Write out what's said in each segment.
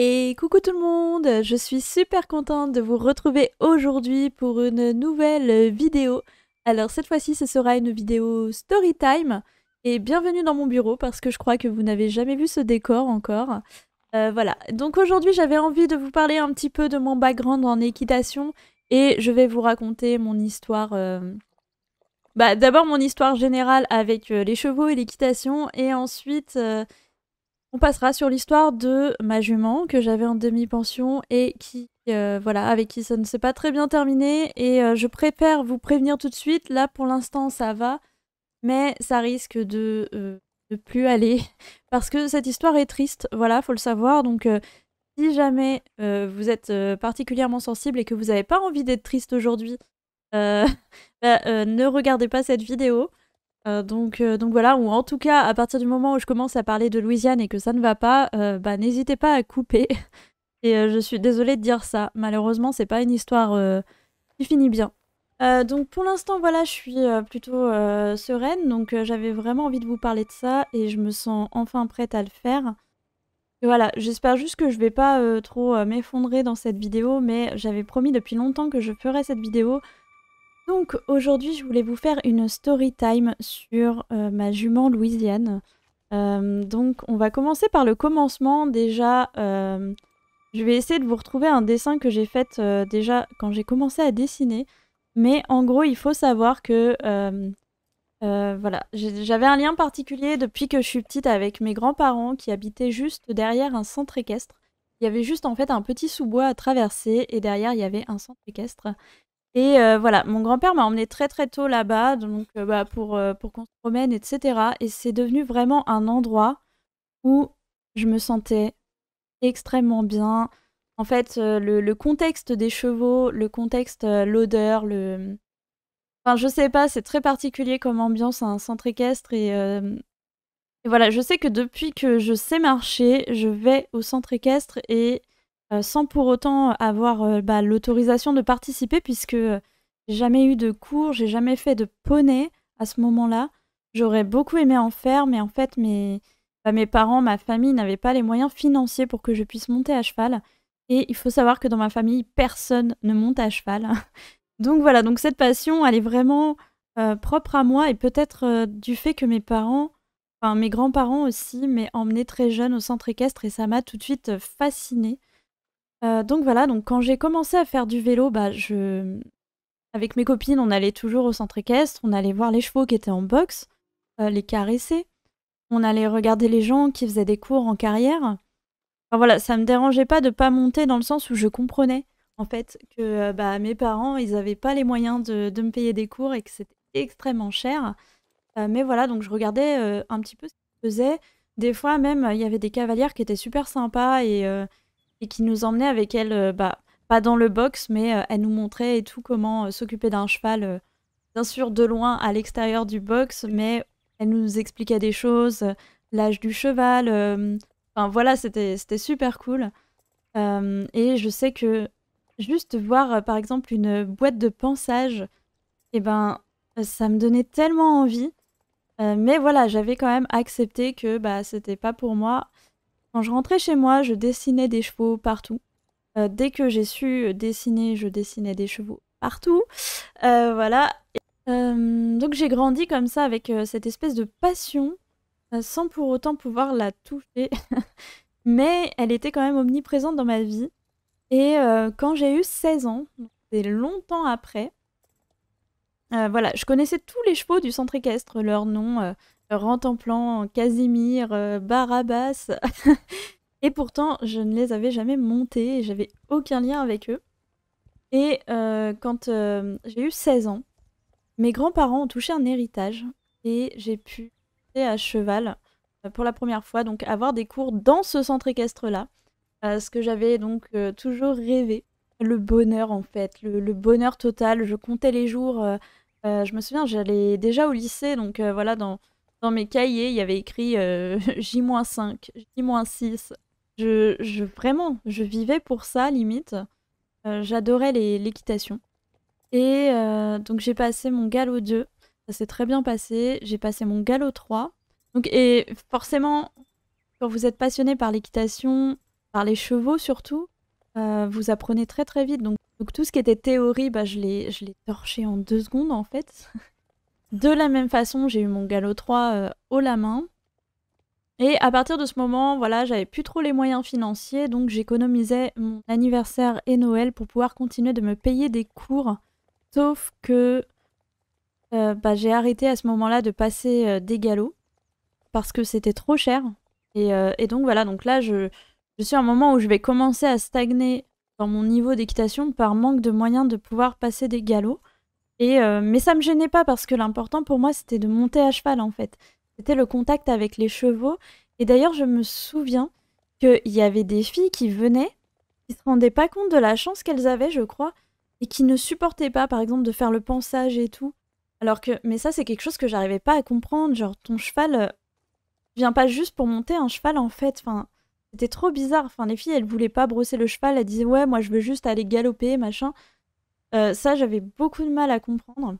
Et coucou tout le monde, je suis super contente de vous retrouver aujourd'hui pour une nouvelle vidéo. Alors cette fois-ci ce sera une vidéo story time et bienvenue dans mon bureau parce que je crois que vous n'avez jamais vu ce décor encore. Euh, voilà, donc aujourd'hui j'avais envie de vous parler un petit peu de mon background en équitation et je vais vous raconter mon histoire... Euh, bah, D'abord mon histoire générale avec euh, les chevaux et l'équitation et ensuite on passera sur l'histoire de ma jument que j'avais en demi-pension et qui, euh, voilà, avec qui ça ne s'est pas très bien terminé. Et euh, je préfère vous prévenir tout de suite. Là, pour l'instant, ça va, mais ça risque de euh, plus aller parce que cette histoire est triste. Voilà, faut le savoir. Donc, si jamais vous êtes particulièrement sensible et que vous n'avez pas envie d'être triste aujourd'hui, bah, ne regardez pas cette vidéo. Euh, donc, euh, donc voilà, ou en tout cas, à partir du moment où je commence à parler de Louisiane et que ça ne va pas, euh, bah, n'hésitez pas à couper. et je suis désolée de dire ça. Malheureusement, c'est pas une histoire qui finit bien. donc pour l'instant, voilà, je suis plutôt sereine. Donc j'avais vraiment envie de vous parler de ça et je me sens enfin prête à le faire. voilà, j'espère juste que je vais pas trop m'effondrer dans cette vidéo, mais j'avais promis depuis longtemps que je ferais cette vidéo donc aujourd'hui, je voulais vous faire une story time sur euh, ma jument Louisiane. Euh, donc on va commencer par le commencement. Déjà, euh, je vais essayer de vous retrouver un dessin que j'ai fait déjà quand j'ai commencé à dessiner. Mais en gros, il faut savoir que voilà, j'avais un lien particulier depuis que je suis petite avec mes grands-parents qui habitaient juste derrière un centre équestre. Il y avait juste en fait un petit sous-bois à traverser et derrière il y avait un centre équestre. Et euh, voilà, mon grand-père m'a emmené très très tôt là-bas, donc euh, bah, pour, euh, pour qu'on se promène, etc. Et c'est devenu vraiment un endroit où je me sentais extrêmement bien. En fait, le, contexte des chevaux, le contexte, l'odeur, le... Enfin, je sais pas, c'est très particulier comme ambiance à un centre équestre. Et, voilà, je sais que depuis que je sais marcher, je vais au centre équestre et sans pour autant avoir euh, bah, l'autorisation de participer, puisque j'ai jamais eu de cours, j'ai jamais fait de poney à ce moment-là. J'aurais beaucoup aimé en faire, mais en fait, mes, bah, mes parents, ma famille n'avaient pas les moyens financiers pour que je puisse monter à cheval. Et il faut savoir que dans ma famille, personne ne monte à cheval. donc voilà, donc cette passion, elle est vraiment euh, propre à moi et peut-être du fait que mes parents, enfin mes grands-parents aussi, m'aient emmené très jeune au centre équestre et ça m'a tout de suite fascinée. Euh, donc voilà, donc quand j'ai commencé à faire du vélo, bah je avec mes copines, on allait toujours au centre équestre, on allait voir les chevaux qui étaient en boxe, euh, les caresser. On allait regarder les gens qui faisaient des cours en carrière. Enfin voilà, ça me dérangeait pas de pas monter dans le sens où je comprenais en fait que euh, bah, mes parents, ils avaient pas les moyens de, de me payer des cours et que c'était extrêmement cher. mais voilà, donc je regardais un petit peu ce qu'ils faisaient. Des fois même, il y avait des cavalières qui étaient super sympas et et qui nous emmenait avec elle, euh, bah, pas dans le box, mais euh, elle nous montrait et tout comment euh, s'occuper d'un cheval, bien sûr de loin à l'extérieur du box, mais elle nous expliquait des choses, l'âge du cheval, enfin voilà, c'était super cool. et je sais que juste voir par exemple une boîte de pansage, et eh ben ça me donnait tellement envie. mais voilà, j'avais quand même accepté que bah c'était pas pour moi. Quand je rentrais chez moi, je dessinais des chevaux partout. Euh, dès que j'ai su dessiner, je dessinais des chevaux partout. Euh, voilà. Euh, donc j'ai grandi comme ça avec cette espèce de passion, sans pour autant pouvoir la toucher. Mais elle était quand même omniprésente dans ma vie. Et quand j'ai eu 16 ans, c'est longtemps après, voilà, je connaissais tous les chevaux du centre équestre, leurs noms, Rentemplant, Casimir, euh, Barabas. et pourtant, je ne les avais jamais montés et j'avais aucun lien avec eux. Et euh, quand euh, j'ai eu 16 ans, mes grands-parents ont touché un héritage et j'ai pu aller à cheval pour la première fois, donc avoir des cours dans ce centre équestre-là. ce que j'avais donc toujours rêvé. Le bonheur en fait, le, bonheur total. Je comptais les jours. je me souviens, j'allais déjà au lycée, donc voilà, dans, dans mes cahiers, il y avait écrit euh, J-5, J-6. Je, je, vraiment, je vivais pour ça, limite. Euh, j'adorais l'équitation. Et euh, donc j'ai passé mon galop 2. Ça s'est très bien passé. J'ai passé mon galop 3. Donc, et forcément, quand vous êtes passionné par l'équitation, par les chevaux surtout, vous apprenez très très vite. Donc, donc tout ce qui était théorie, bah, je l'ai torché en deux secondes en fait. De la même façon, j'ai eu mon galop 3 haut la main. Et à partir de ce moment, voilà, j'avais plus trop les moyens financiers, donc j'économisais mon anniversaire et Noël pour pouvoir continuer de me payer des cours. Sauf que euh, bah, j'ai arrêté à ce moment-là de passer euh, des galops parce que c'était trop cher. Et, euh, donc voilà, donc là je suis à un moment où je vais commencer à stagner dans mon niveau d'équitation par manque de moyens de pouvoir passer des galops. Et, mais ça me gênait pas parce que l'important pour moi c'était de monter à cheval en fait. C'était le contact avec les chevaux. Et d'ailleurs, je me souviens qu'il y avait des filles qui venaient, qui se rendaient pas compte de la chance qu'elles avaient, je crois, et qui ne supportaient pas, par exemple, de faire le pansage et tout. Alors que, mais ça, c'est quelque chose que j'arrivais pas à comprendre. Genre, ton cheval euh, vient pas juste pour monter un cheval, en fait. Enfin, c'était trop bizarre. Enfin, les filles, elles voulaient pas brosser le cheval. Elles disaient, ouais, moi, je veux juste aller galoper, machin. Euh, ça, j'avais beaucoup de mal à comprendre.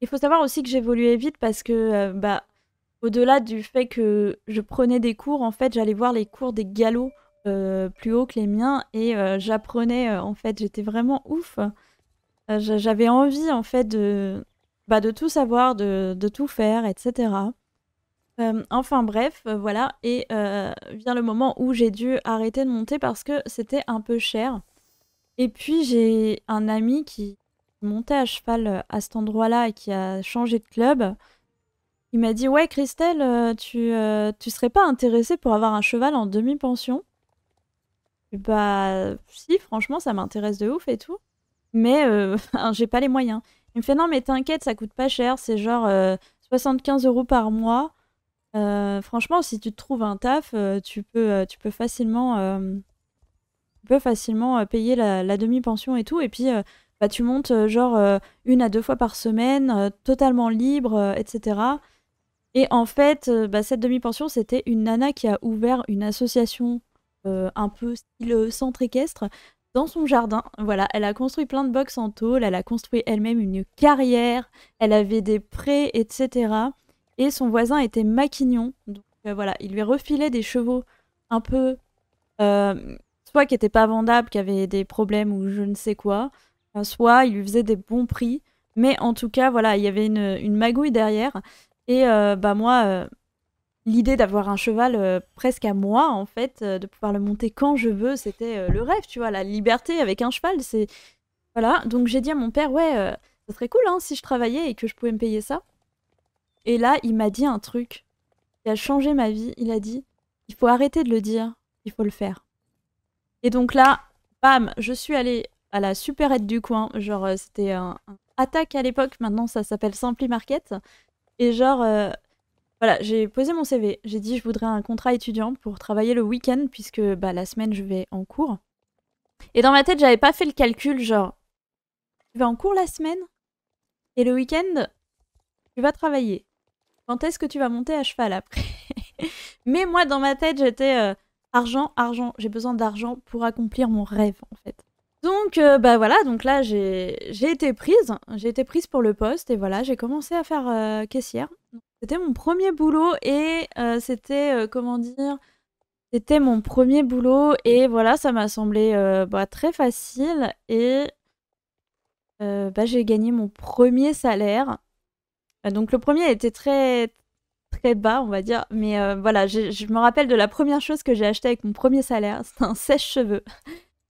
Il faut savoir aussi que j'évoluais vite parce que, euh, bah, au-delà du fait que je prenais des cours, en fait, j'allais voir les cours des galops euh, plus haut que les miens et j'apprenais, en fait, j'étais vraiment ouf. J'avais envie, en fait, de, bah, de tout savoir, de, de tout faire, etc. enfin bref, voilà, et vient le moment où j'ai dû arrêter de monter parce que c'était un peu cher. Et puis j'ai un ami qui montait à cheval à cet endroit-là et qui a changé de club. Il m'a dit Ouais, Christelle, euh, tu, euh, tu serais pas intéressée pour avoir un cheval en demi-pension? Bah, si, franchement, ça m'intéresse de ouf et tout. Mais euh, j'ai pas les moyens. Il me fait Non, mais t'inquiète, ça coûte pas cher, c'est genre 75 euros par mois. franchement, si tu te trouves un taf, tu, peux, tu peux facilement, tu peux facilement payer la, demi-pension et tout. Et puis, bah, tu montes genre une à deux fois par semaine, totalement libre, etc. Et en fait, euh, bah, cette demi-pension, c'était une nana qui a ouvert une association euh, un peu style euh, centre équestre dans son jardin. Voilà, elle a construit plein de box en tôle, elle a construit elle-même une carrière, elle avait des prés, etc. Et son voisin était maquignon. Donc voilà, il lui refilait des chevaux un peu. Soit qui n'étaient pas vendables, qui avaient des problèmes ou je ne sais quoi, soit il lui faisait des bons prix. Mais en tout cas, voilà, il y avait une, une magouille derrière. Et euh, bah moi, euh, l'idée d'avoir un cheval euh, presque à moi, en fait, de pouvoir le monter quand je veux, c'était le rêve, tu vois, la liberté avec un cheval, c'est... Voilà, donc j'ai dit à mon père, ouais, ça serait cool hein, si je travaillais et que je pouvais me payer ça. Et là, il m'a dit un truc qui a changé ma vie. Il a dit, il faut arrêter de le dire, il faut le faire. Et donc là, bam, je suis allée à la supérette du coin. Genre, c'était un, un, attaque à l'époque, maintenant ça s'appelle Simply Market. Et genre, euh, voilà, j'ai posé mon CV. J'ai dit je voudrais un contrat étudiant pour travailler le week-end puisque bah, la semaine je vais en cours. Et dans ma tête, j'avais pas fait le calcul genre, tu vas en cours la semaine et le week-end, tu vas travailler. Quand est-ce que tu vas monter à cheval après? Mais moi, dans ma tête, j'étais euh, argent, argent. J'ai besoin d'argent pour accomplir mon rêve en fait. Donc, euh, bah voilà, donc là, j'ai été prise. J'ai été prise pour le poste et voilà, j'ai commencé à faire euh, caissière. C'était mon premier boulot et euh, c'était, comment dire, c'était mon premier boulot et voilà, ça m'a semblé bah, très facile et bah, j'ai gagné mon premier salaire. donc le premier était très très bas, on va dire, mais voilà, je me rappelle de la première chose que j'ai acheté avec mon premier salaire, c'était un sèche-cheveux.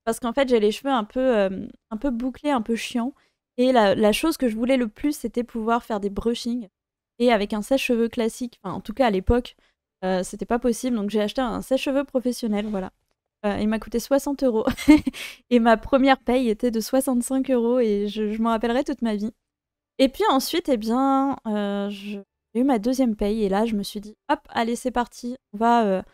Parce qu'en fait, j'ai les cheveux un peu, euh, un peu bouclés, un peu chiants. Et la, chose que je voulais le plus, c'était pouvoir faire des brushings. Et avec un sèche-cheveux classique, en tout cas à l'époque, euh, c'était pas possible. Donc j'ai acheté un sèche-cheveux professionnel, voilà. Euh, il m'a coûté 60 euros. et ma première paye était de 65 euros et je, je m'en rappellerai toute ma vie. Et puis ensuite, eh bien, j'ai eu ma deuxième paye et là, je me suis dit, hop, allez, c'est parti, on va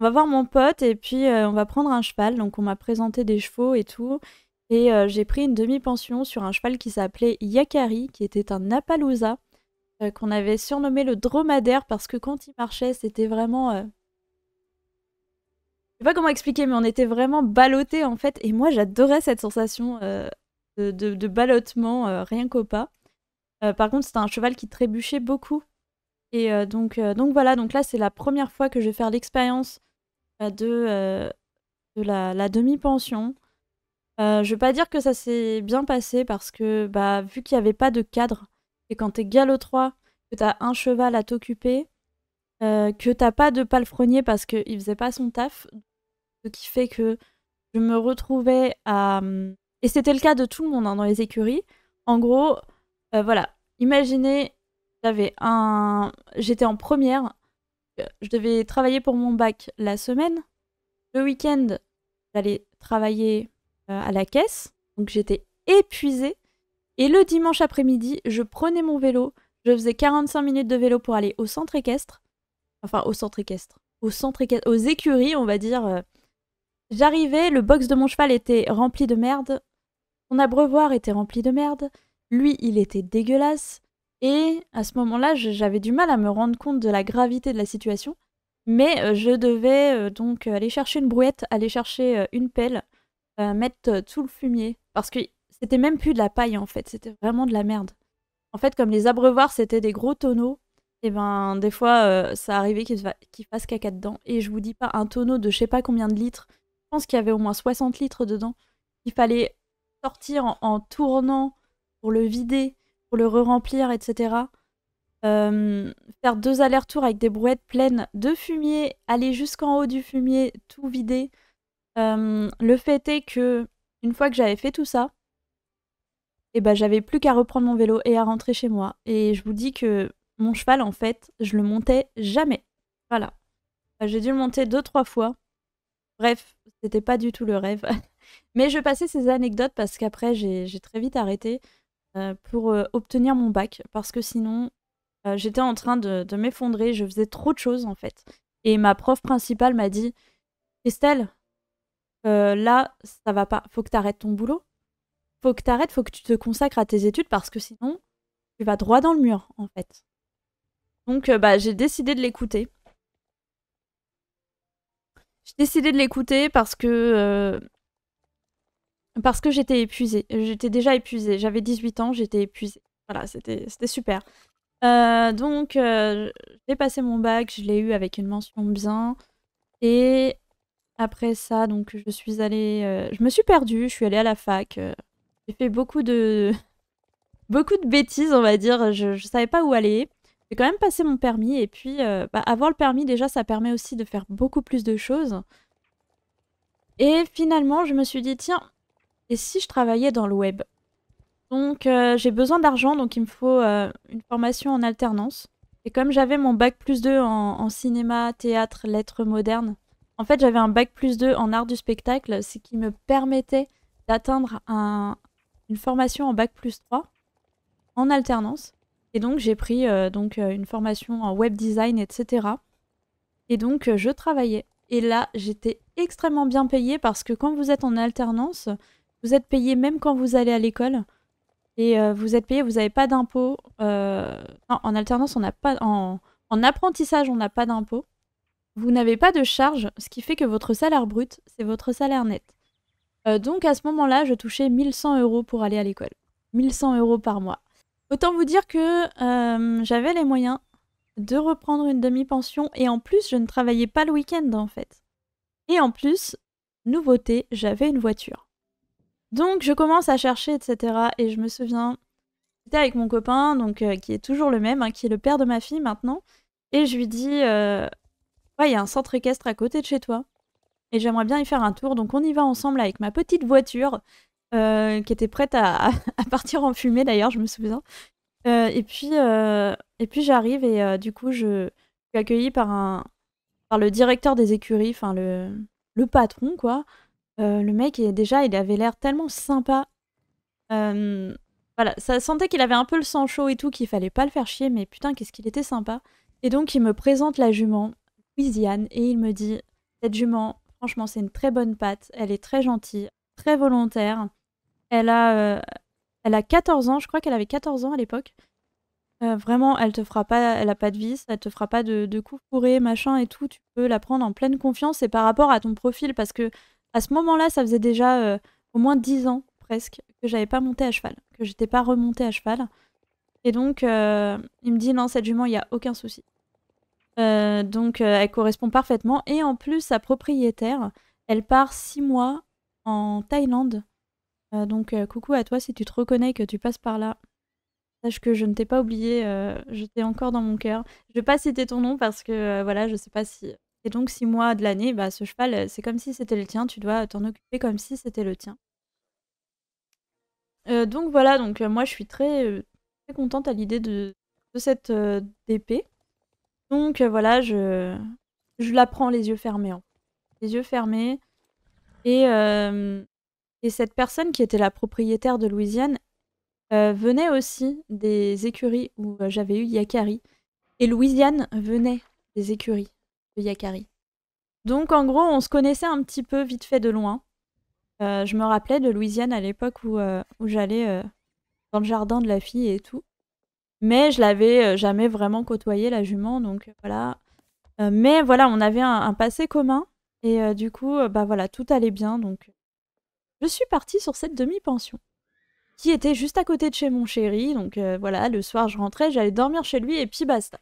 on va voir mon pote et puis euh, on va prendre un cheval. Donc on m'a présenté des chevaux et tout. Et euh, j'ai pris une demi-pension sur un cheval qui s'appelait Yakari, qui était un Appaloosa, euh, qu'on avait surnommé le dromadaire parce que quand il marchait, c'était vraiment... Je sais pas comment expliquer, mais on était vraiment ballottés en fait. Et moi j'adorais cette sensation de, de, ballottement, rien qu'au pas. par contre, c'était un cheval qui trébuchait beaucoup. Et donc, donc voilà, donc là c'est la première fois que je vais faire l'expérience de, de la, demi-pension. Euh, je vais pas dire que ça s'est bien passé parce que bah, vu qu'il n'y avait pas de cadre, et quand t'es galop 3, que t'as un cheval à t'occuper, euh, que t'as pas de palefrenier parce qu'il faisait pas son taf, ce qui fait que je me retrouvais à... Et c'était le cas de tout le monde hein, dans les écuries. En gros, euh, voilà, imaginez, J'étais en première, je devais travailler pour mon bac la semaine. Le week-end, j'allais travailler euh, à la caisse, donc j'étais épuisée. Et le dimanche après-midi, je prenais mon vélo, je faisais 45 minutes de vélo pour aller au centre équestre. Enfin, au centre équestre. Au centre équestre. Aux écuries, on va dire. Euh. J'arrivais, le box de mon cheval était rempli de merde. Son abreuvoir était rempli de merde. Lui, il était dégueulasse. Et à ce moment-là, j'avais du mal à me rendre compte de la gravité de la situation. Mais euh, je devais euh, donc aller chercher une brouette, aller chercher une pelle, mettre tout le fumier. Parce que c'était même plus de la paille en fait, c'était vraiment de la merde. En fait, comme les abreuvoirs c'était des gros tonneaux, et ben des fois euh, ça arrivait qu'ils fassent caca dedans. Et je vous dis pas un tonneau de je sais pas combien de litres, je pense qu'il y avait au moins 60 litres dedans. Il fallait sortir en, tournant pour le vider, pour le re-remplir, etc. Euh, faire deux allers-retours avec des brouettes pleines de fumier, aller jusqu'en haut du fumier, tout vider. Euh, le fait est que une fois que j'avais fait tout ça, et bah j'avais plus qu'à reprendre mon vélo et à rentrer chez moi. Et je vous dis que mon cheval, en fait, je le montais jamais. Voilà. J'ai dû le monter deux, trois fois. Bref, c'était pas du tout le rêve. Mais je passais ces anecdotes parce qu'après, j'ai très vite arrêté pour euh, obtenir mon bac. Parce que sinon, euh, j'étais en train de, m'effondrer. Je faisais trop de choses, en fait. Et ma prof principale m'a dit Christelle, là, ça va pas. Faut que tu arrêtes ton boulot faut que t'arrêtes, faut que tu te consacres à tes études parce que sinon, tu vas droit dans le mur, en fait. Donc, euh, bah, j'ai décidé de l'écouter. J'ai décidé de l'écouter parce que. Euh, parce que j'étais épuisée. J'étais déjà épuisée. J'avais 18 ans, j'étais épuisée. Voilà, c'était super. Euh, donc, j'ai passé mon bac, je l'ai eu avec une mention bien. Et après ça, donc, je suis allée. je me suis perdue, je suis allée à la fac. J'ai fait beaucoup de... beaucoup de bêtises, on va dire. Je, je savais pas où aller. J'ai quand même passé mon permis. Et puis, euh, bah, avoir le permis, déjà, ça permet aussi de faire beaucoup plus de choses. Et finalement, je me suis dit, tiens, et si je travaillais dans le web? Donc, euh, j'ai besoin d'argent, donc il me faut euh, une formation en alternance. Et comme j'avais mon bac plus 2 en, cinéma, théâtre, lettres modernes, en fait, j'avais un bac plus 2 en art du spectacle, ce qui me permettait d'atteindre un, une formation en bac plus 3 en alternance. Et donc j'ai pris euh, donc une formation en web design, etc. Et donc je travaillais. Et là, j'étais extrêmement bien payée parce que quand vous êtes en alternance, vous êtes payé même quand vous allez à l'école. Et vous êtes payé, vous n'avez pas d'impôt. en alternance, on n'a pas. En, en apprentissage, on n'a pas d'impôt. Vous n'avez pas de charge, ce qui fait que votre salaire brut, c'est votre salaire net. Euh, donc à ce moment-là, je touchais 1100 euros pour aller à l'école. 1100 euros par mois. Autant vous dire que euh, j'avais les moyens de reprendre une demi-pension et en plus, je ne travaillais pas le week-end en fait. Et en plus, nouveauté, j'avais une voiture. Donc je commence à chercher, etc. Et je me souviens, j'étais avec mon copain, donc euh, qui est toujours le même, hein, qui est le père de ma fille maintenant. Et je lui dis, ouais, il y a un centre équestre à côté de chez toi et j'aimerais bien y faire un tour. Donc on y va ensemble avec ma petite voiture euh, qui était prête à, partir en fumée d'ailleurs, je me souviens. Euh, et puis, euh, et puis j'arrive et du coup je suis accueillie par, un, par le directeur des écuries, enfin le, le patron quoi. Le mec, déjà, il avait l'air tellement sympa. voilà, ça sentait qu'il avait un peu le sang chaud et tout, qu'il fallait pas le faire chier, mais putain, qu'est-ce qu'il était sympa. Et donc, il me présente la jument, Louisiane, et il me dit Cette jument, Franchement, c'est une très bonne patte. Elle est très gentille, très volontaire. Elle a, euh, elle a 14 ans, je crois qu'elle avait 14 ans à l'époque. Euh, vraiment, elle te fera pas, elle a pas de vis, elle te fera pas de coups fourrés, machin et tout. Tu peux la prendre en pleine confiance et par rapport à ton profil, parce que à ce moment-là, ça faisait déjà euh, au moins 10 ans presque que j'avais pas monté à cheval, que j'étais pas remontée à cheval. Et donc, il me dit non, cette jument, il y a aucun souci. Euh, donc euh, elle correspond parfaitement. Et en plus, sa propriétaire, elle part six mois en Thaïlande. donc coucou à toi si tu te reconnais que tu passes par là. Sache que je ne t'ai pas oublié, je t'ai encore dans mon cœur. Je vais pas citer ton nom parce que voilà, je sais pas si. Et donc six mois de l'année, bah ce cheval, c'est comme si c'était le tien. Tu dois t'en occuper comme si c'était le tien. donc voilà, donc moi je suis très, très contente à l'idée de, cette DP. Donc voilà, je, je la prends les yeux fermés. Hein. Les yeux fermés. Et, et cette personne qui était la propriétaire de Louisiane, euh, venait aussi des écuries où euh, j'avais eu Yakari. Et Louisiane venait des écuries de Yakari. Donc en gros, on se connaissait un petit peu vite fait de loin. Euh, je me rappelais de Louisiane à l'époque où, où j'allais dans le jardin de la fille et tout. Mais je l'avais jamais vraiment côtoyé, la jument, donc voilà. mais voilà, on avait un, passé commun. Et du coup, bah voilà, tout allait bien. Donc je suis partie sur cette demi-pension qui était juste à côté de chez mon chéri. Donc euh, voilà, le soir je rentrais, j'allais dormir chez lui et puis basta.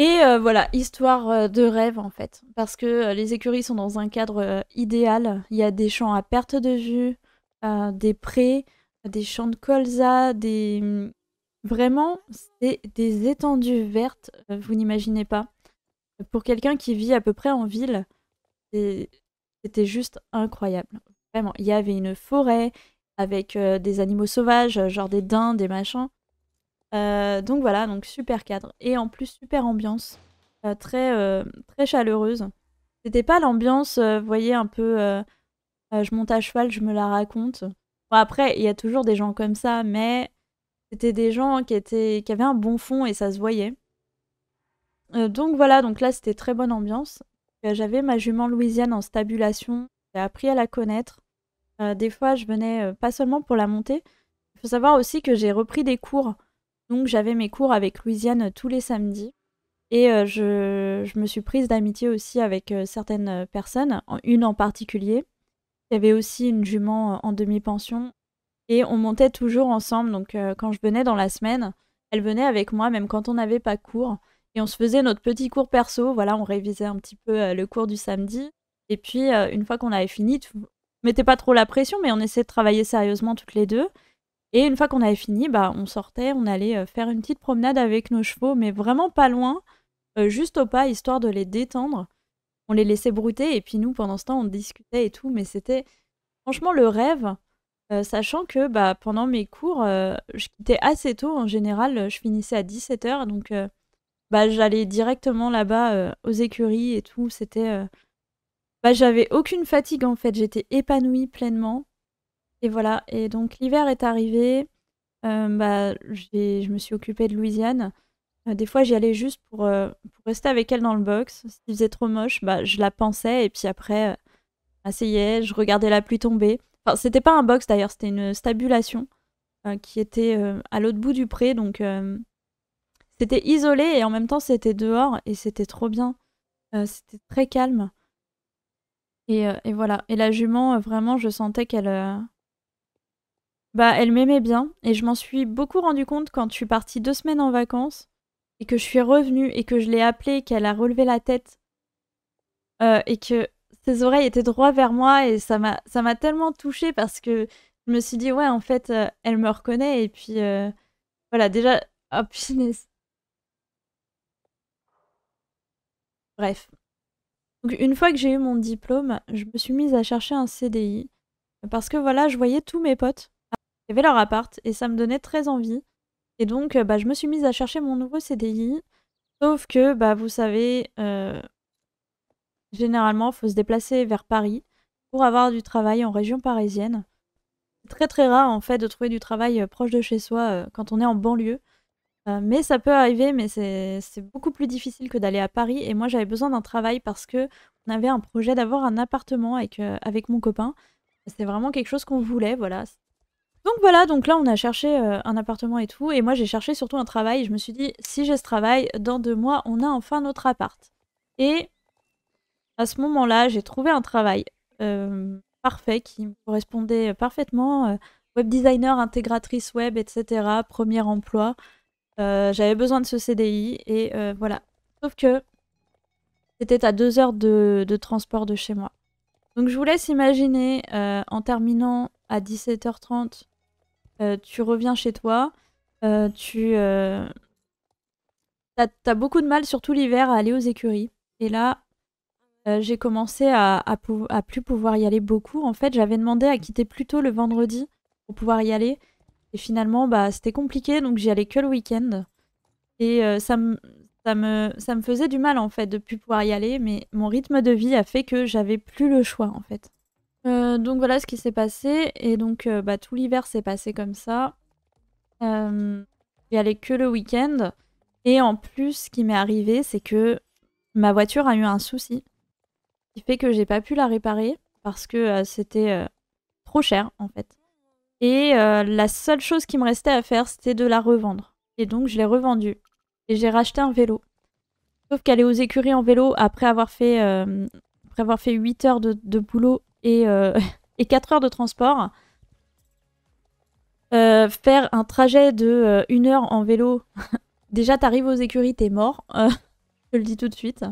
Et euh, voilà, histoire euh, de rêve en fait. Parce que les écuries sont dans un cadre idéal. Il y a des champs à perte de vue, des prés, des champs de colza, des... Mm, vraiment, c'est des étendues vertes, vous n'imaginez pas. Pour quelqu'un qui vit à peu près en ville, c'était juste incroyable. Vraiment, il y avait une forêt, avec euh, des animaux sauvages, euh, genre des daims, des machins. Euh, donc voilà, donc super cadre. Et en plus, super ambiance. très, très chaleureuse. C'était pas l'ambiance, vous voyez, un peu... je monte à cheval, je me la raconte. Bon, après, il y a toujours des gens comme ça, mais c'était des gens qui, étaient, qui avaient un bon fond et ça se voyait. donc voilà, donc là, c'était très bonne ambiance. J'avais ma jument Louisiane en stabulation. J'ai appris à la connaître. Euh, des fois, je venais euh, pas seulement pour la montée. Il faut savoir aussi que j'ai repris des cours. Donc, j'avais mes cours avec Louisiane euh, tous les samedis. Et je, me suis prise d'amitié aussi avec certaines personnes, une en particulier. Il y avait aussi une jument en demi-pension. Et on montait toujours ensemble. Donc, quand je venais dans la semaine, elle venait avec moi, même quand on n'avait pas cours. Et on se faisait notre petit cours perso. Voilà, on révisait un petit peu le cours du samedi. Et puis, une fois qu'on avait fini, mettait pas trop la pression, mais on essayait de travailler sérieusement toutes les deux. Et une fois qu'on avait fini, bah, on sortait, on allait euh, faire une petite promenade avec nos chevaux, mais vraiment pas loin, euh, juste au pas, histoire de les détendre. On les laissait brouter, et puis nous, pendant ce temps, on discutait et tout, mais c'était franchement le rêve, euh, sachant que bah, pendant mes cours, je quittais assez tôt, en général, je finissais à 17h, donc bah, j'allais directement là-bas aux écuries et tout, c'était bah, j'avais aucune fatigue en fait, j'étais épanouie pleinement. Et voilà, et donc l'hiver est arrivé, euh, bah, je me suis occupée de Louisiane. Euh, des fois, j'y allais juste pour, euh, pour rester avec elle dans le box. S'il faisait trop moche, bah, je la pensais et puis après, asseyais, je regardais la pluie tomber. Enfin, c'était pas un box d'ailleurs, c'était une stabulation qui était à l'autre bout du pré, donc c'était isolé et en même temps c'était dehors et c'était trop bien. c'était très calme. Euh, et, voilà. Et la jument, euh, vraiment, je sentais qu'elle. Euh, bah, elle m'aimait bien. Et je m'en suis beaucoup rendu compte quand je suis partie deux semaines en vacances et que je suis revenue et que je l'ai appelée, qu'elle a relevé la tête et que ses oreilles étaient droit vers moi et ça m'a ça m'a tellement touchée parce que je me suis dit ouais en fait elle me reconnaît et puis voilà déjà oh Bref, donc une fois que j'ai eu mon diplôme, je me suis mise à chercher un CDI. Parce que voilà, je voyais tous mes potes qui avaient leur appart et ça me donnait très envie. Et donc bah, je me suis mise à chercher mon nouveau CDI. Sauf que, bah, vous savez, euh, généralement, il faut se déplacer vers Paris pour avoir du travail en région parisienne. C'est très très rare en fait de trouver du travail euh, proche de chez soi euh, quand on est en banlieue. Euh, mais ça peut arriver, mais c'est beaucoup plus difficile que d'aller à Paris. Et moi, j'avais besoin d'un travail parce que on avait un projet d'avoir un appartement avec, euh, avec mon copain. C'est vraiment quelque chose qu'on voulait, voilà. Donc voilà, donc là, on a cherché euh, un appartement et tout. Et moi, j'ai cherché surtout un travail. Je me suis dit, si j'ai ce travail, dans deux mois, on a enfin notre appart. Et à ce moment-là, j'ai trouvé un travail parfait qui me correspondait parfaitement. web designer, intégratrice web, etc. Premier emploi. Euh, j'avais besoin de ce CDI et euh, voilà. Sauf que c'était à deux heures de, transport de chez moi. Donc je vous laisse imaginer, euh, en terminant à 17h30, euh, tu reviens chez toi, euh, tu... T'as beaucoup de mal, surtout l'hiver, à aller aux écuries. Et là, j'ai commencé à, à, plus pouvoir y aller beaucoup. En fait, j'avais demandé à quitter plus tôt le vendredi pour pouvoir y aller. Et finalement, bah, c'était compliqué, donc j'y allais que le week-end. Et ça me ça me, ça me faisait du mal en fait de plus pouvoir y aller, mais mon rythme de vie a fait que j'avais plus le choix en fait. Euh, donc voilà ce qui s'est passé, et donc euh, bah, tout l'hiver s'est passé comme ça. Euh, j'y allais que le week-end, et en plus ce qui m'est arrivé c'est que ma voiture a eu un souci, qui fait que j'ai pas pu la réparer parce que c'était trop cher en fait. Et la seule chose qui me restait à faire c'était de la revendre. Et donc je l'ai revendue et j'ai racheté un vélo. Sauf qu'aller aux écuries en vélo après avoir fait, euh, après avoir fait 8 heures de, boulot et, euh, et 4 heures de transport, euh, faire un trajet de 1 heure en vélo, déjà t'arrives aux écuries, t'es mort. je le dis tout de suite.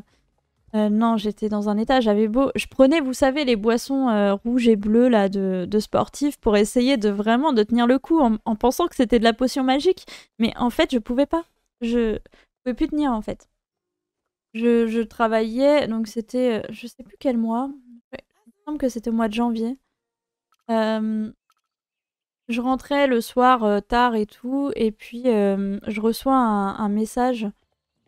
non, j'étais dans un état, j'avais beau. Je prenais, vous savez, les boissons rouges et bleues là, de, sportifs pour essayer de vraiment de tenir le coup en, en pensant que c'était de la potion magique. Mais en fait, je pouvais pas je pouvais plus tenir en fait. Je, je travaillais, donc c'était, euh, je sais plus quel mois. Que c'était au mois de janvier. Euh, je rentrais le soir euh, tard et tout, et puis je reçois un, message.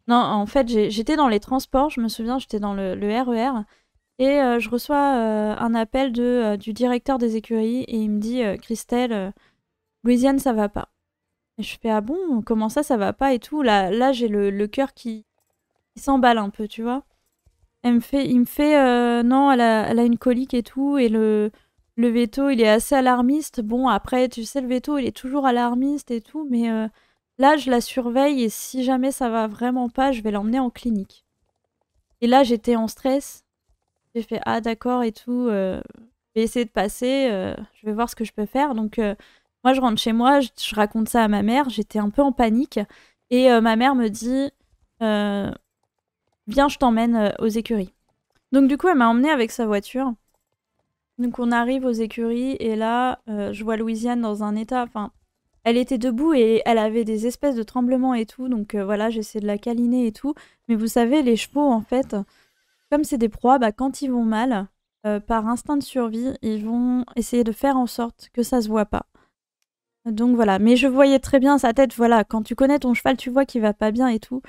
Non, en fait, j'étais dans les transports, je me souviens, j'étais dans le, RER, e et je reçois un appel de, du directeur des écuries, et il me dit Christelle, Louisiane, ça va pas. Et je fais ah bon, comment ça, ça va pas et tout? Là, là j'ai le, le cœur qui, s'emballe un peu, tu vois. Il me fait euh, non, elle a, une colique et tout. Et le, le veto, il est assez alarmiste. Bon, après, tu sais, le veto, il est toujours alarmiste et tout. Mais euh, là, je la surveille et si jamais ça va vraiment pas, je vais l'emmener en clinique. Et là, j'étais en stress. J'ai fait ah d'accord et tout. Euh, je vais essayer de passer. je vais voir ce que je peux faire. Donc moi, je rentre chez moi, je, raconte ça à ma mère, j'étais un peu en panique. Et ma mère me dit Je t'emmène euh, aux écuries. Donc, du coup, elle m'a emmenée avec sa voiture. Donc, on arrive aux écuries et là, je vois Louisiane dans un état. Enfin, elle était debout et elle avait des espèces de tremblements et tout. Donc, voilà, j'essaie de la câliner et tout. Mais vous savez, les chevaux, en fait, comme c'est des proies, bah, quand ils vont mal, par instinct de survie, ils vont essayer de faire en sorte que ça se voit pas. Donc voilà, mais je voyais très bien sa tête, voilà, quand tu connais ton cheval, tu vois qu'il va pas bien et tout.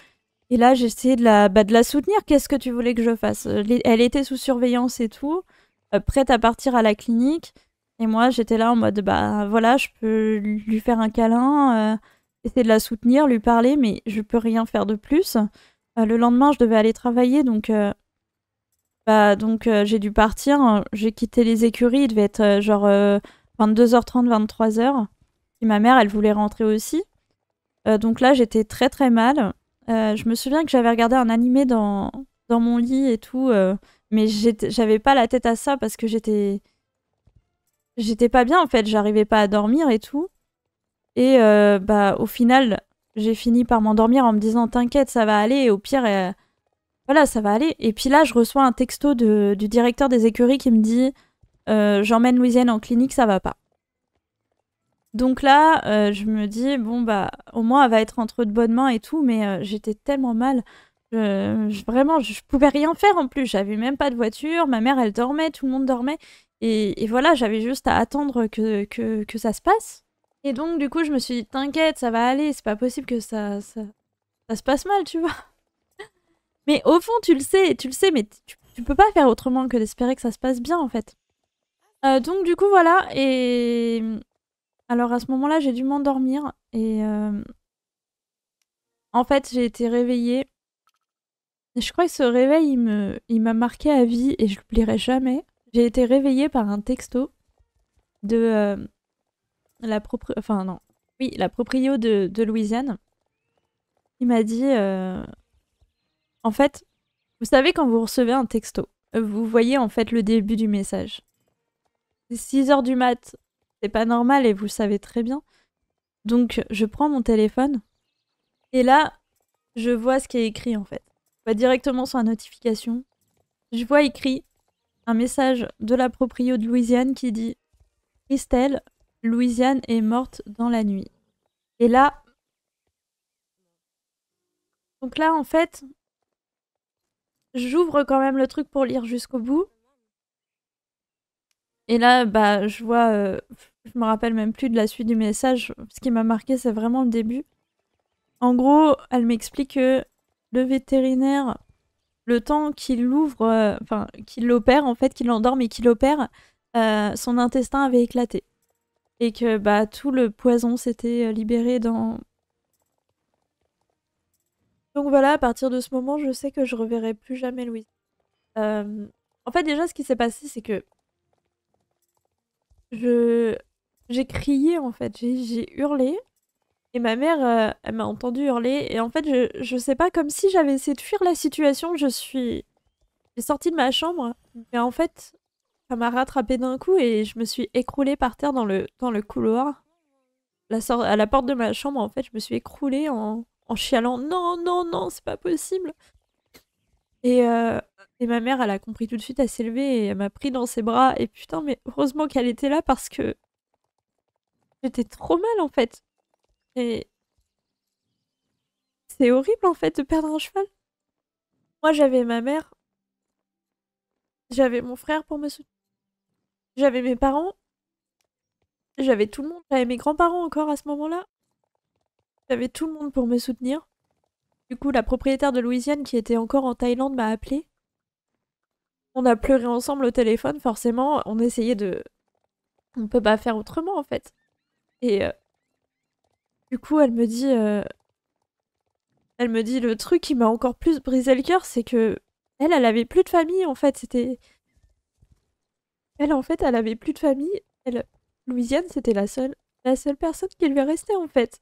Et là, essayé de la, bah, de la soutenir, qu'est-ce que tu voulais que je fasse? Elle était sous surveillance et tout, euh, prête à partir à la clinique. Et moi, j'étais là en mode, bah voilà, je peux lui faire un câlin, euh, essayer de la soutenir, lui parler, mais je peux rien faire de plus. Euh, le lendemain, je devais aller travailler, donc... bah, donc j'ai dû partir, j'ai quitté les écuries, il devait être genre 22h30, 23h ma mère, elle voulait rentrer aussi. Euh, donc là, j'étais très très mal. Euh, je me souviens que j'avais regardé un animé dans, mon lit et tout, euh, mais j'avais pas la tête à ça parce que j'étais j'étais pas bien en fait, j'arrivais pas à dormir et tout. Et bah au final, j'ai fini par m'endormir en me disant t'inquiète, ça va aller. Et au pire, voilà, ça va aller. Et puis là, je reçois un texto de, du directeur des écuries qui me dit j'emmène Louisiane en clinique, ça va pas. Donc là, euh, je me dis, bon, bah, au moins, elle va être entre de bonnes mains et tout, mais euh, j'étais tellement mal. Je, vraiment, je pouvais rien faire en plus. J'avais même pas de voiture. Ma mère, elle dormait, tout le monde dormait. Et, voilà, j'avais juste à attendre que, que, ça se passe. Et donc, du coup, je me suis dit, t'inquiète, ça va aller. C'est pas possible que ça, ça, se passe mal, tu vois. mais au fond, tu le sais, tu le sais, mais tu, tu peux pas faire autrement que d'espérer que ça se passe bien, en fait. Euh, donc, du coup, voilà. Et alors à ce moment-là, j'ai dû m'endormir et euh, en fait, j'ai été réveillée. je crois que ce réveil, il m'a marqué à vie et je l'oublierai jamais. J'ai été réveillée par un texto de euh, la propre, enfin non, oui, la proprio de, Louisiane. Il m'a dit, euh, en fait, vous savez quand vous recevez un texto, vous voyez en fait le début du message. C'est 6 heures du mat, c'est pas normal et vous le savez très bien. Donc je prends mon téléphone et là, je vois ce qui est écrit en fait. Je directement sur la notification. Je vois écrit un message de la proprio de Louisiane qui dit Christelle, Louisiane est morte dans la nuit. Et là. Donc là, en fait, j'ouvre quand même le truc pour lire jusqu'au bout. Et là, bah, je vois. Euh, je me rappelle même plus de la suite du message. Ce qui m'a marqué, c'est vraiment le début. En gros, elle m'explique que le vétérinaire, le temps qu'il l'ouvre, euh, enfin, qu'il l'opère, en fait, qu'il l'endorme et qu'il l'opère, euh, son intestin avait éclaté. Et que bah, tout le poison s'était euh, libéré dans. Donc voilà, à partir de ce moment, je sais que je reverrai plus jamais Louise. En fait, déjà, ce qui s'est passé, c'est que. Je. J'ai crié, en fait. J'ai hurlé. Et ma mère, euh, elle m'a entendu hurler. Et en fait, je, je sais pas, comme si j'avais essayé de fuir la situation, je suis. J'ai sorti de ma chambre. Mais en fait, ça m'a rattrapé d'un coup et je me suis écroulée par terre dans le, dans le couloir. La à la porte de ma chambre, en fait, je me suis écroulée en, en chialant Non, non, non, c'est pas possible. Et, euh, et ma mère, elle a compris tout de suite, elle s'est levée et elle m'a pris dans ses bras. Et putain, mais heureusement qu'elle était là parce que j'étais trop mal en fait. Et c'est horrible en fait de perdre un cheval. Moi j'avais ma mère, j'avais mon frère pour me soutenir, j'avais mes parents, j'avais tout le monde, j'avais mes grands-parents encore à ce moment-là. J'avais tout le monde pour me soutenir. Du coup, la propriétaire de Louisiane qui était encore en Thaïlande m'a appelé. On a pleuré ensemble au téléphone, forcément. On essayait de. On peut pas faire autrement en fait. Et euh, du coup, elle me dit. Euh, elle me dit le truc qui m'a encore plus brisé le cœur, c'est que. Elle, elle avait plus de famille en fait. C'était. Elle, en fait, elle avait plus de famille. Elle, Louisiane, c'était la seule, la seule personne qui lui restait en fait.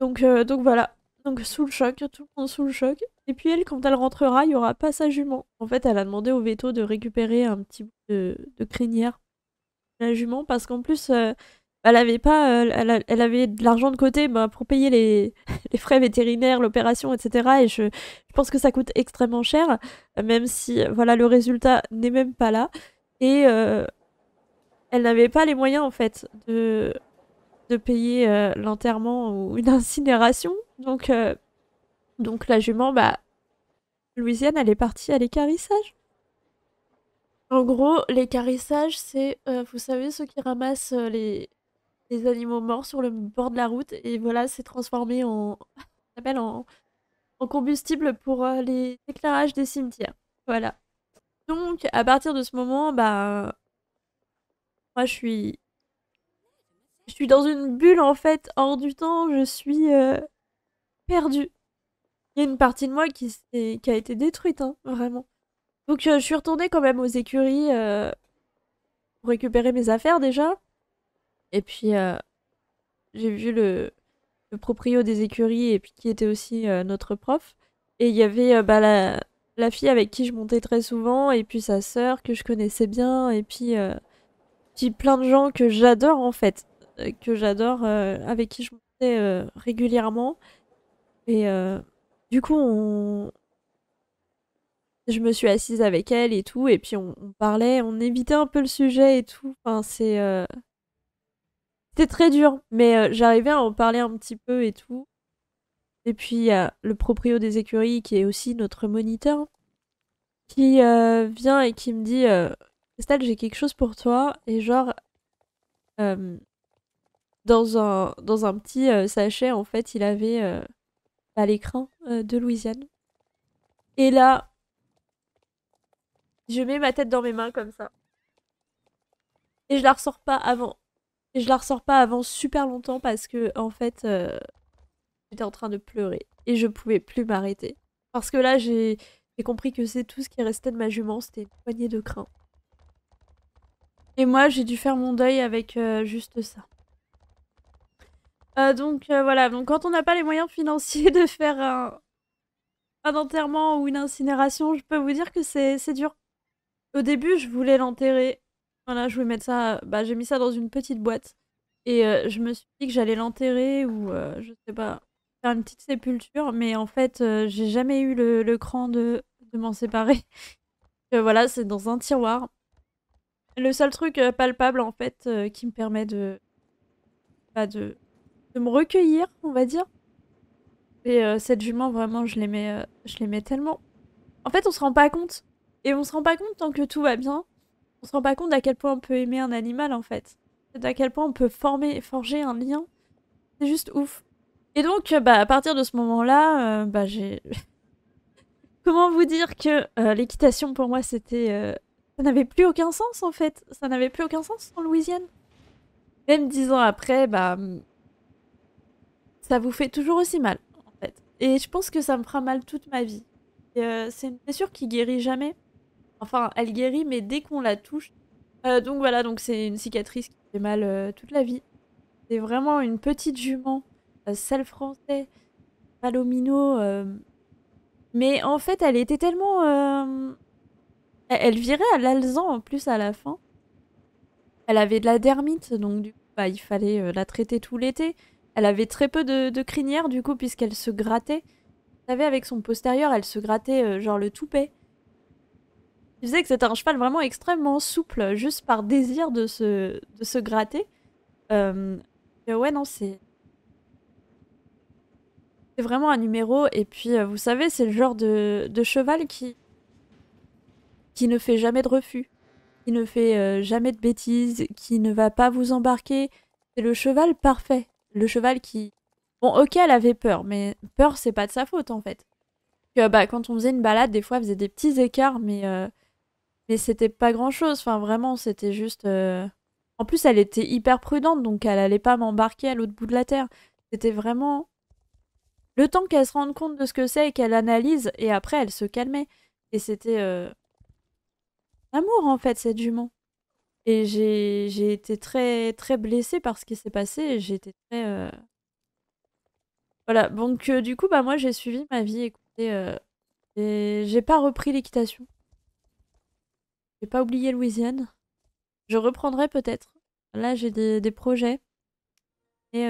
Donc, euh, donc voilà. Donc sous le choc, tout le monde sous le choc. Et puis elle, quand elle rentrera, il y aura pas sa jument. En fait, elle a demandé au veto de récupérer un petit bout de, crinière. La jument, parce qu'en plus, euh, elle avait pas, euh, elle, avait de l'argent de côté bah, pour payer les, frais vétérinaires, l'opération, etc. Et je, pense que ça coûte extrêmement cher, même si voilà le résultat n'est même pas là. Et euh, elle n'avait pas les moyens en fait de, de payer euh, l'enterrement ou une incinération. Donc, donc la jument, bah, Louisiane, elle est partie à l'écarissage. En gros, l'écarissage, c'est, vous savez, ceux qui ramassent les, des animaux morts sur le bord de la route et voilà, c'est transformé en, en, en combustible pour euh, les éclairages des cimetières. Voilà. Donc, à partir de ce moment, bah, moi, je suis, je suis dans une bulle en fait, hors du temps. Je suis euh, perdue. Il y a une partie de moi qui, a été détruite, hein, vraiment. Donc, euh, je suis retournée quand même aux écuries pour récupérer mes affaires déjà. Et puis, euh, j'ai vu le, le, proprio des écuries, et puis qui était aussi euh, notre prof. Et il y avait euh, bah, la, la, fille avec qui je montais très souvent, et puis sa sœur que je connaissais bien, et puis, puis plein de gens que j'adore en fait, que j'adore, avec qui je montais régulièrement. Et du coup, je me suis assise avec elle et tout, et puis on, parlait, on évitait un peu le sujet et tout. Enfin, c'est c'était très dur, mais euh, j'arrivais à en parler un petit peu et tout. Et puis il y a le proprio des écuries qui est aussi notre moniteur qui euh, vient et qui me dit euh, Estelle, j'ai quelque chose pour toi. Et genre, dans, un, petit sachet, en fait, il avait bah, l'écran de Louisiane. Et là, je mets ma tête dans mes mains comme ça. Et je la ressors pas avant et je la ressors pas avant super longtemps parce que, en fait, euh, j'étais en train de pleurer. Et je pouvais plus m'arrêter. Parce que là, j'ai compris que c'est tout ce qui restait de ma jument, c'était une poignée de crin. Et moi, j'ai dû faire mon deuil avec euh, juste ça. Euh, donc voilà, donc quand on n'a pas les moyens financiers de faire un, un enterrement ou une incinération, je peux vous dire que c'est dur. Au début, je voulais l'enterrer voilà, je voulais mettre ça. Bah, j'ai mis ça dans une petite boîte. Et euh, je me suis dit que j'allais l'enterrer ou euh, je sais pas, faire une petite sépulture. Mais en fait, euh, j'ai jamais eu le, cran de, de m'en séparer. voilà, c'est dans un tiroir. le seul truc palpable en fait qui me permet de, bah, de, me recueillir, on va dire. Et cette jument, vraiment, je l'aimais je l'aimais tellement. En fait, on se rend pas compte. Et on se rend pas compte tant que tout va bien. On se rend pas compte à quel point on peut aimer un animal en fait. À quel point on peut former, forger un lien. C'est juste ouf. Et donc, bah, à partir de ce moment-là, bah, j'ai. Comment vous dire que euh, l'équitation pour moi c'était... Euh, ça n'avait plus aucun sens en fait. Ça n'avait plus aucun sens en Louisiane. Même dix ans après, bah... Ça vous fait toujours aussi mal en fait. Et je pense que ça me fera mal toute ma vie. Euh, c'est une blessure qui guérit jamais. Enfin, elle guérit mais dès qu'on la touche. donc voilà, donc c'est une cicatrice qui fait mal toute la vie. C'est vraiment une petite jument, celle français, palomino mais en fait, elle était tellement... Euh, elle virait à l'alzan en plus à la fin. Elle avait de la dermite, donc du coup, bah, il fallait euh, la traiter tout l'été. Elle avait très peu de, crinière, du coup, puisqu'elle se grattait. Vous savez, avec son postérieur, elle se grattait euh, genre le toupet. Il disait que c'était un cheval vraiment extrêmement souple, juste par désir de se, de se gratter. ouais, non, c'est c'est vraiment un numéro. Et puis, euh, vous savez, c'est le genre de, cheval qui... qui ne fait jamais de refus, qui ne fait euh, jamais de bêtises, qui ne va pas vous embarquer. C'est le cheval parfait. Le cheval qui... Bon, ok, elle avait peur, mais peur, c'est pas de sa faute, en fait. Que, bah, quand on faisait une balade, des fois, elle faisait des petits écarts, mais... Euh, mais c'était pas grand-chose. Enfin, vraiment, c'était juste... En plus, elle était hyper prudente, donc elle allait pas m'embarquer à l'autre bout de la terre. C'était vraiment le temps qu'elle se rende compte de ce que c'est et qu'elle analyse, et après elle se calmait. Et c'était euh... amour en fait, cette jument. Et j'ai été très très blessée par ce qui s'est passé, j'ai été très... Euh, voilà, donc euh, du coup, bah moi j'ai suivi ma vie, écoutez, euh, j'ai pas repris l'équitation. J'ai pas oublié Louisiane. Je reprendrai peut-être. Là j'ai des, des, projets. Et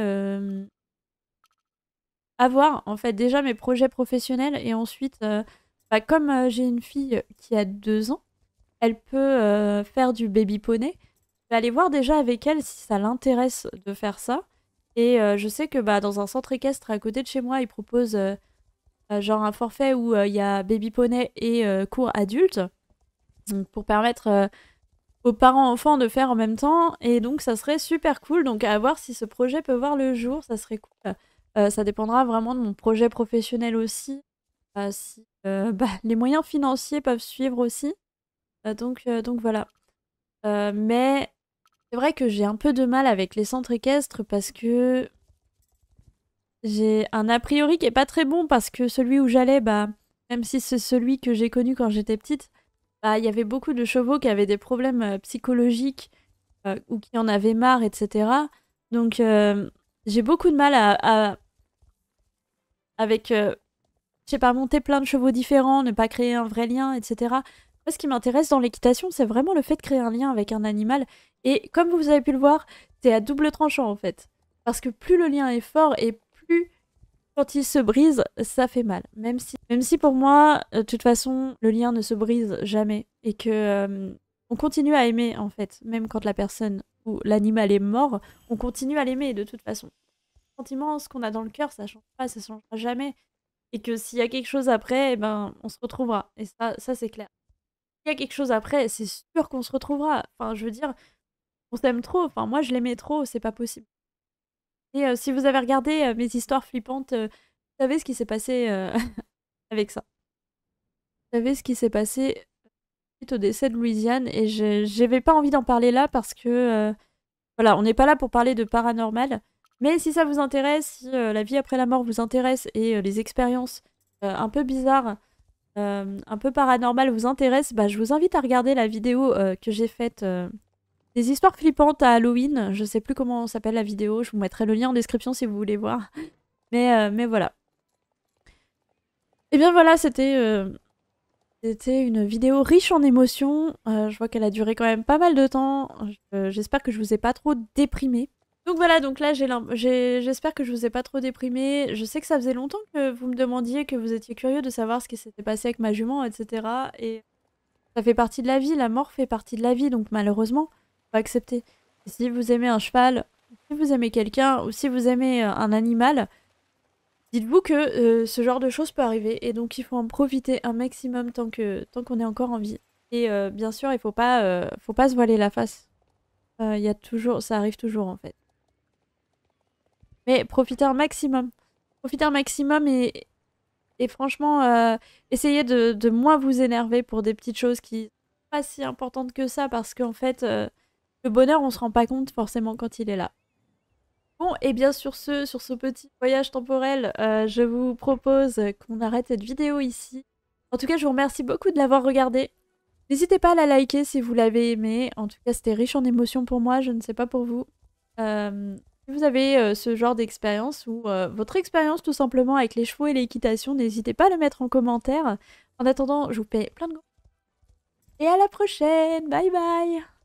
avoir en fait déjà mes projets professionnels et ensuite, bah, comme j'ai une fille qui a deux ans, elle peut euh, faire du baby poney. Je vais aller voir déjà avec elle si ça l'intéresse de faire ça. Et je sais que bah, dans un centre équestre à côté de chez moi, ils proposent genre un forfait où il y a baby poney et cours adultes. pour permettre aux parents enfants de faire en même temps. Et donc ça serait super cool. Donc à voir si ce projet peut voir le jour, ça serait cool. Euh, ça dépendra vraiment de mon projet professionnel aussi. Euh, si euh, bah, les moyens financiers peuvent suivre aussi. Donc, donc voilà. mais c'est vrai que j'ai un peu de mal avec les centres équestres parce que j'ai un a priori qui est pas très bon parce que celui où j'allais, bah, même si c'est celui que j'ai connu quand j'étais petite, bah, il y avait beaucoup de chevaux qui avaient des problèmes psychologiques ou qui en avaient marre, etc. Donc j'ai beaucoup de mal à, avec, euh, je sais pas, monter plein de chevaux différents, ne pas créer un vrai lien, etc. Ce qui m'intéresse dans l'équitation, c'est vraiment le fait de créer un lien avec un animal. Et comme vous avez pu le voir, c'est à double tranchant en fait. Parce que plus le lien est fort et plus quand il se brise, ça fait mal. Même si, même si pour moi, euh, de toute façon, le lien ne se brise jamais. Et que euh, on continue à aimer en fait. Même quand la personne ou l'animal est mort, on continue à l'aimer de toute façon sentiment, ce qu'on a dans le cœur, ça change pas, ça changera jamais. Et que s'il y a quelque chose après, eh ben, on se retrouvera. Et ça, ça c'est clair. Y a quelque chose après, c'est sûr qu'on se retrouvera. Enfin, je veux dire, on s'aime trop. Enfin, moi, je l'aimais trop, c'est pas possible. Et si vous avez regardé mes histoires flippantes, vous savez ce qui s'est passé avec ça. Vous savez ce qui s'est passé suite au décès de Louisiane. Et je n'avais pas envie d'en parler là parce que, voilà, on n'est pas là pour parler de paranormal. Mais si ça vous intéresse, si la vie après la mort vous intéresse et les expériences un peu bizarres, un peu paranormales vous intéressent, bah, je vous invite à regarder la vidéo que j'ai faite des histoires flippantes à Halloween. Je sais plus comment s'appelle la vidéo, je vous mettrai le lien en description si vous voulez voir. Mais, mais voilà. Et eh bien voilà, c'était c'était une vidéo riche en émotions. je vois qu'elle a duré quand même pas mal de temps. J'espère que je vous ai pas trop déprimé. Donc voilà, donc là j'espère que je vous ai pas trop déprimé. Je sais que ça faisait longtemps que vous me demandiez, que vous étiez curieux de savoir ce qui s'était passé avec ma jument, etc. Et Ça fait partie de la vie, la mort fait partie de la vie, donc malheureusement, faut accepter. si vous aimez un cheval, si vous aimez quelqu'un, ou si vous aimez euh, un animal, dites-vous que euh, ce genre de choses peut arriver, et donc il faut en profiter un maximum tant que tant qu'on est encore en vie. Et euh, bien sûr, il faut pas, faut pas se voiler la face. Il y a toujours, ça arrive toujours en fait. Mais profitez un maximum. Profitez un maximum et, franchement, euh, essayez de, moins vous énerver pour des petites choses qui sont pas si importantes que ça parce qu'en fait, euh, le bonheur, on se rend pas compte forcément quand il est là. Bon, et bien sur ce, sur ce petit voyage temporel, euh, je vous propose qu'on arrête cette vidéo ici. En tout cas, je vous remercie beaucoup de l'avoir regardé. N'hésitez pas à la liker si vous l'avez aimé. En tout cas, c'était riche en émotions pour moi, je ne sais pas pour vous. Si vous avez euh, ce genre d'expérience ou euh, votre expérience tout simplement avec les chevaux et l'équitation, n'hésitez pas à le mettre en commentaire. En attendant, je vous paie plein de gros. Et à la prochaine Bye bye